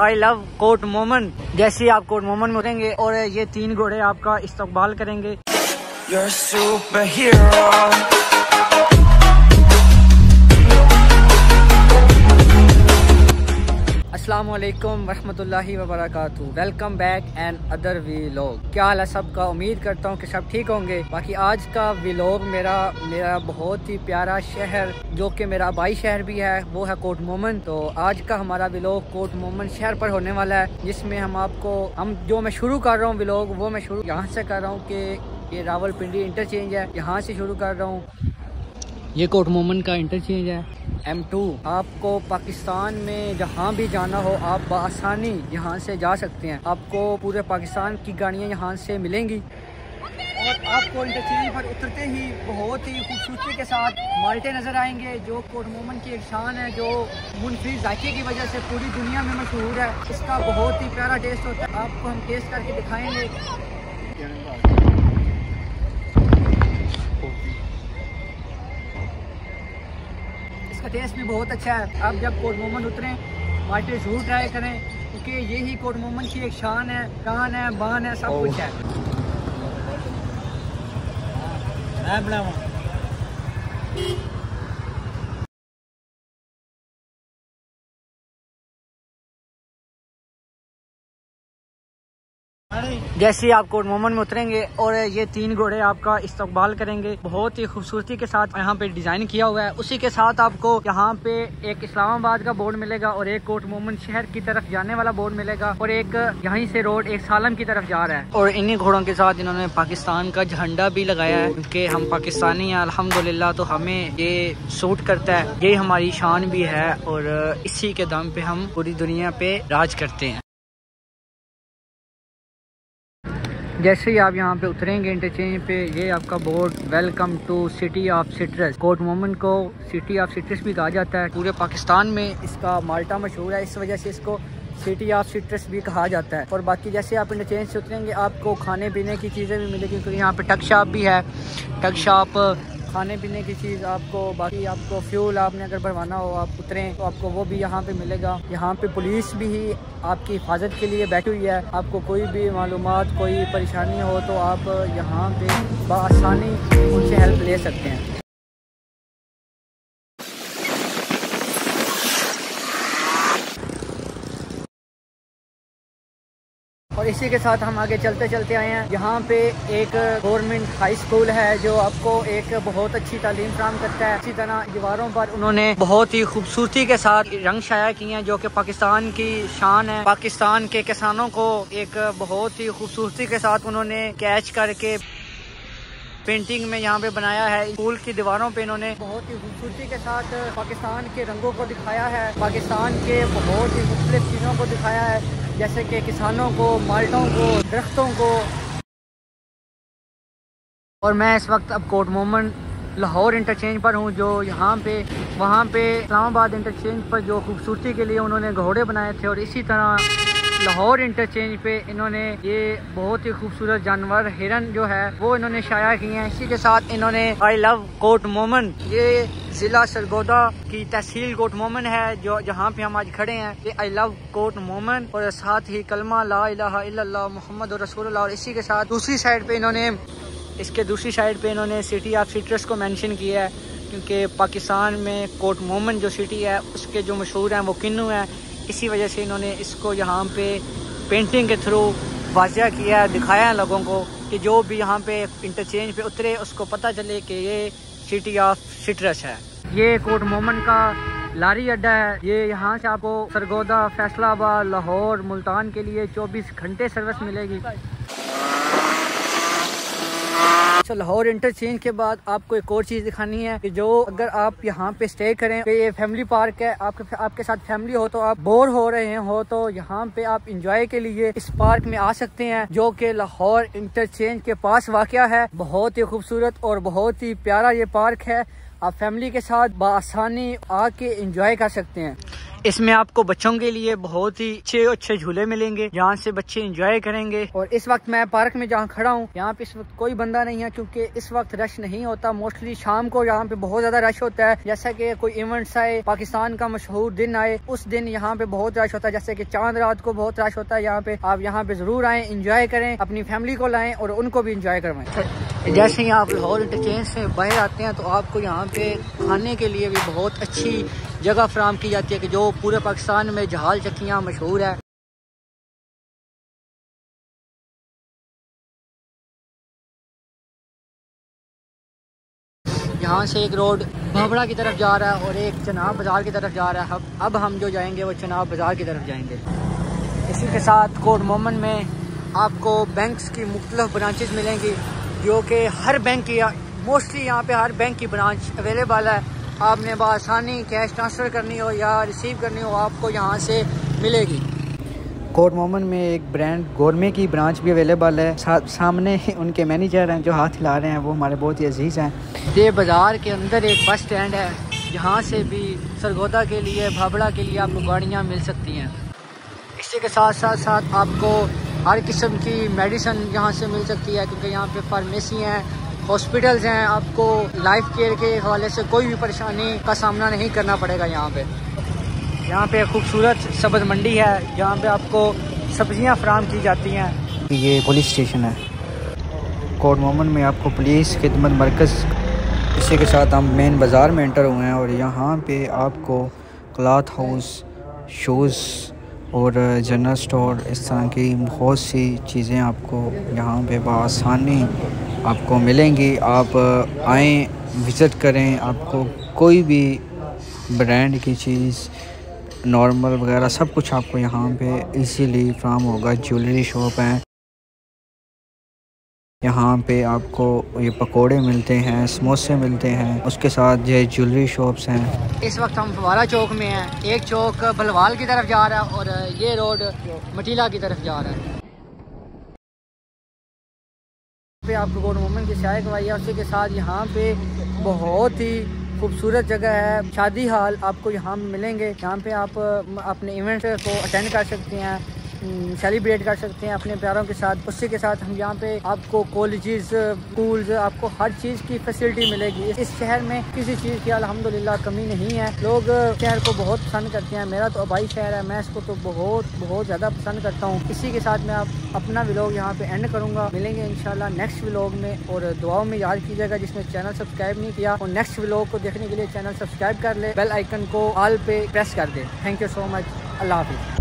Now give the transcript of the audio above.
I love coat मोमन जैसे आप coat Momin में उतरेंगे और ये तीन घोड़े आपका इस्तकबाल करेंगे। अस्सलाम वालेकुम रहमतुल्लाहि व बरकातहू welcome back and other we लोग क्या हाल है सबका? उम्मीद करता हूँ कि सब ठीक होंगे। बाकी आज का व्लॉग मेरा मेरा बहुत ही प्यारा शहर, जो कि मेरा भाई शहर भी है, वो है कोट मोमन तो आज का हमारा व्लॉग कोट मोमन शहर पर होने वाला है, जिसमें हम आपको, हम जो मैं शुरू कर रहा हूँ व्लॉग वो मैं शुरू यहाँ से कर रहा हूँ कि ये रावलपिंडी इंटरचेंज है। यहाँ से शुरू कर रहा हूँ। ये कोट मोमन का इंटरचेंज है। एम टू आपको पाकिस्तान में जहाँ भी जाना हो, आप बसानी यहाँ से जा सकते हैं। आपको पूरे पाकिस्तान की गाड़ियाँ यहाँ से मिलेंगी। और आपको इंटरचेंज पर उतरते ही बहुत ही खूबसूरती के साथ माल्टे नज़र आएँगे, जो कोट मोमन की एक शान है, जो मुनफी जायके की वजह से पूरी दुनिया में मशहूर है। इसका बहुत ही प्यारा टेस्ट होता है। आपको हम टेस्ट करके दिखाएँगे। इसका टेस्ट भी बहुत अच्छा है। आप जब कोट मोमन उतरें बाटे ज़रूर ट्राई करें, क्योंकि यही कोट मोमन की एक शान है कान है, बान है, सब कुछ है। जैसे आप कोट मोमन में उतरेंगे और ये तीन घोड़े आपका इस्तकबाल करेंगे, बहुत ही खूबसूरती के साथ यहाँ पे डिज़ाइन किया हुआ है। उसी के साथ आपको यहाँ पे एक इस्लामाबाद का बोर्ड मिलेगा और एक कोट मोमन शहर की तरफ़ जाने वाला बोर्ड मिलेगा और एक यहीं से रोड एक सालम की तरफ़ जा रहा है। और इन्हीं घोड़ों के साथ इन्होंने पाकिस्तान का झंडा भी लगाया है क्योंकि हम पाकिस्तानी हैं, अल्हम्दुलिल्लाह तो हमें ये सूट करता है। ये हमारी शान भी है और इसी के दम पे हम पूरी दुनिया पे राज करते हैं। जैसे ही आप यहाँ पे उतरेंगे इंटरचेंज पे, ये आपका board welcome to city of citrus court मोमन को सिटी ऑफ़ सिट्रस भी कहा जाता है। पूरे पाकिस्तान में इसका माल्टा मशहूर है, इस वजह से इसको सिटी ऑफ़ सिट्रस भी कहा जाता है। और बाकी जैसे आप इंटरचेंज से उतरेंगे, आपको खाने पीने की चीज़ें भी मिलेगी, क्योंकि यहाँ पे टक शॉप भी है। टक शॉप खाने पीने की चीज़ आपको, बाकी आपको फ्यूल आपने अगर भरवाना हो, आप उतरें तो आपको वो भी यहाँ पे मिलेगा। यहाँ पे पुलिस भी ही आपकी हिफाजत के लिए बैठी हुई है। आपको कोई भी मालूम कोई परेशानी हो तो आप यहाँ पे बसानी उनसे हेल्प ले सकते हैं। इसी के साथ हम आगे चलते चलते आए हैं। यहाँ पे एक गवर्नमेंट हाई स्कूल है जो आपको एक बहुत अच्छी तालीम फ्राहम करता है। इसी तरह दीवारों पर उन्होंने बहुत ही खूबसूरती के साथ रंग शाया किए हैं, जो कि पाकिस्तान की शान है। पाकिस्तान के किसानों को एक बहुत ही खूबसूरती के साथ उन्होंने कैच करके पेंटिंग में यहाँ पे बनाया है। स्कूल की दीवारों पे इन्होंने बहुत ही खूबसूरती के साथ पाकिस्तान के रंगों को दिखाया है। पाकिस्तान के बहुत ही मुख्तलिफ़ चीज़ों को दिखाया है। जैसे कि किसानों को, माल्टों को, दरख्तों को। और मैं इस वक्त अब कोट मोमन लाहौर इंटरचेंज पर हूँ, जो यहाँ पे, वहाँ पे इस्लामाबाद इंटरचेंज पर जो खूबसूरती के लिए उन्होंने घोड़े बनाए थे और इसी तरह लाहौर इंटरचेंज पे इन्होंने ये बहुत ही खूबसूरत जानवर हिरन जो है, वो इन्होंने शाया किए हैं। इसी के साथ इन्होंने आई लव कोट मोमन ये जिला सरगोदा की तहसील कोट मोमन है, जो जहाँ पे हम आज खड़े हैं। ये आई लव कोट मोमन और साथ ही कलमा ला इल्लल्लाह मोहम्मद रसूलुल्लाह, और इसी के साथ दूसरी साइड पे इन्होंने, इसके दूसरी साइड पे इन्होंने सिटी ऑफ़ सिट्रस को मेंशन किया है, क्योंकि पाकिस्तान में कोट मोमन जो सिटी है, उसके जो मशहूर हैं, वो किन्नू हैं। इसी वजह से इन्होंने इसको यहाँ पे पेंटिंग के थ्रू वाजिया किया, दिखाया लोगों को कि जो भी यहाँ पे इंटरचेंज पे उतरे, उसको पता चले कि ये सिटी ऑफ़ सिट्रस है। ये कोट मोमन का लारी अड्डा है। ये यहाँ से आपको सरगोदा, फैसलाबाद, लाहौर, मुल्तान के लिए 24 घंटे सर्विस मिलेगी। अच्छा लाहौर इंटरचेंज के बाद आपको एक और चीज़ दिखानी है कि जो अगर आप यहाँ पे स्टे करें तो ये फैमिली पार्क है। आपके आपके साथ फैमिली हो तो आप बोर हो रहे हो तो यहाँ पे आप इंजॉय के लिए इस पार्क में आ सकते हैं, जो कि लाहौर इंटरचेंज के पास वाक़ है। बहुत ही खूबसूरत और बहुत ही प्यारा ये पार्क है। आप फैमिली के साथ बसानी आके इंजॉय कर सकते हैं। इसमें आपको बच्चों के लिए बहुत ही अच्छे अच्छे झूले मिलेंगे, जहाँ से बच्चे इंजॉय करेंगे। और इस वक्त मैं पार्क में जहाँ खड़ा हूँ, यहाँ पे इस वक्त कोई बंदा नहीं है, क्योंकि इस वक्त रश नहीं होता। मोस्टली शाम को यहाँ पे बहुत ज़्यादा रश होता है। जैसा कि कोई इवेंट्स आए, पाकिस्तान का मशहूर दिन आए, उस दिन यहाँ पे बहुत रश होता है। जैसे की चाँद रात को बहुत रश होता है यहाँ पे। आप यहाँ पे ज़रूर आए इंजॉय करें, अपनी फैमिली को लाए और उनको भी इंजॉय करवाएँ। जैसे ही आप लाहौर इंटरचेंज से बाहर आते हैं तो आपको यहाँ पे खाने के लिए भी बहुत अच्छी जगह फ्राहम की जाती है कि जो पूरे पाकिस्तान में जहाल चक्कियाँ मशहूर है। यहाँ से एक रोड भाबड़ा की तरफ़ जा रहा है और एक चनाब बाज़ार की तरफ़ जा रहा है। अब अब हम जो जाएँगे, वो चनाब बाज़ार की तरफ़ जाएँगे। इसी के साथ कोट मोमन में आपको बैंक्स की मुख्तलिफ़ ब्रांचेज मिलेंगी। जो कि हर बैंक की मोस्टली यहाँ पे हर बैंक की ब्रांच अवेलेबल है। आपने बसानी कैश ट्रांसफ़र करनी हो या रिसीव करनी हो आपको यहाँ से मिलेगी। कोट मोमन में एक ब्रांड गोरमे की ब्रांच भी अवेलेबल है। सा, सामने उनके मैनेजर हैं जो हाथ हिला रहे हैं वो हमारे बहुत ही अज़ीज़ हैं। ये बाज़ार के अंदर एक बस स्टैंड है। जहाँ से भी सरगोदा के लिए भाबड़ा के लिए आपको गाड़ियाँ मिल सकती हैं। इसी के साथ साथ साथ आपको हर किस्म की मेडिसन यहाँ से मिल सकती है, क्योंकि यहाँ पे फार्मेसी हैं हॉस्पिटल्स हैं, आपको लाइफ केयर के हवाले से कोई भी परेशानी का सामना नहीं करना पड़ेगा यहाँ पे। यहाँ पे खूबसूरत सब्ज़ मंडी है, जहाँ पे आपको सब्ज़ियाँ फ्राहम की जाती हैं। ये पुलिस स्टेशन है। कोट मोमन में आपको पुलिस खिदमत मरकज़, इसी के साथ हम मेन बाज़ार में एंटर हुए हैं और यहाँ पे आपको क्लाथ हाउस शूज़ और जनरल स्टोर इस तरह की बहुत सी चीज़ें आपको यहाँ पे बसानी आपको मिलेंगी। आप आएँ, विज़िट करें, आपको कोई भी ब्रांड की चीज़, नॉर्मल वगैरह सब कुछ आपको यहाँ पे इजीली फ्राम होगा। ज्वेलरी शॉप है। यहाँ पे आपको ये पकोड़े मिलते हैं, समोसे मिलते हैं, उसके साथ ये ज्वेलरी शॉप्स हैं। इस वक्त हम फवारा चौक में हैं। एक चौक बलवाल की तरफ़ जा रहा है और ये रोड मटीला की तरफ़ जा रहा है। पे आपको गोड मोमेंट की शायद करवाई है। उसी के साथ यहाँ पे बहुत ही खूबसूरत जगह है। शादी हाल आपको यहाँ मिलेंगे। यहाँ पे आप अपने इवेंट को अटेंड कर सकते हैं। सेलिब्रेट कर सकते हैं अपने प्यारों के साथ उसी के साथ। हम यहाँ पे आपको कॉलेजेस स्कूल्स आपको हर चीज़ की फैसिलिटी मिलेगी। इस शहर में किसी चीज़ की अल्हम्दुलिल्लाह कमी नहीं है। लोग शहर को बहुत पसंद करते हैं। मेरा तो अबाई शहर है। मैं इसको तो बहुत बहुत ज़्यादा पसंद करता हूँ। इसी के साथ मैं आप अपना व्लॉग यहाँ पे एंड करूँगा। मिलेंगे इंशाल्लाह नेक्स्ट व्लॉग में। और दुआओं में याद कीजिएगा, जिसने चैनल सब्सक्राइब नहीं किया, और नेक्स्ट व्लॉग को देखने के लिए चैनल सब्सक्राइब कर ले। बेल आइकन को ऑल पे प्रेस कर दे। थैंक यू सो मच अल्लाह हाफिज़।